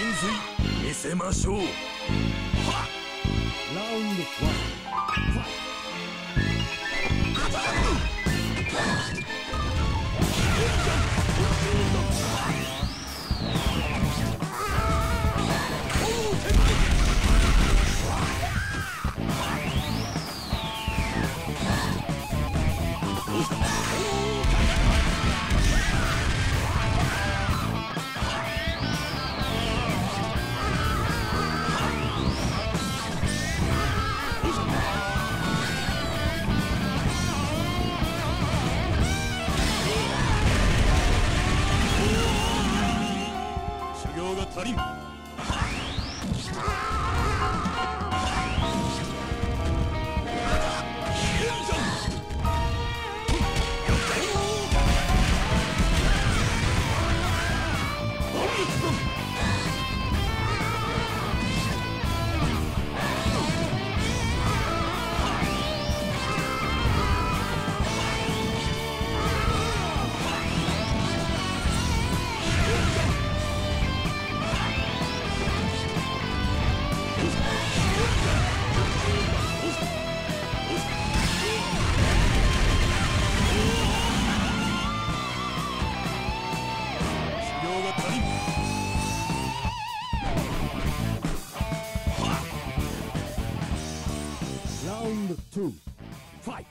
真髄見せましょう。はラウンド1ファイト量が足りん。Round two. Fight.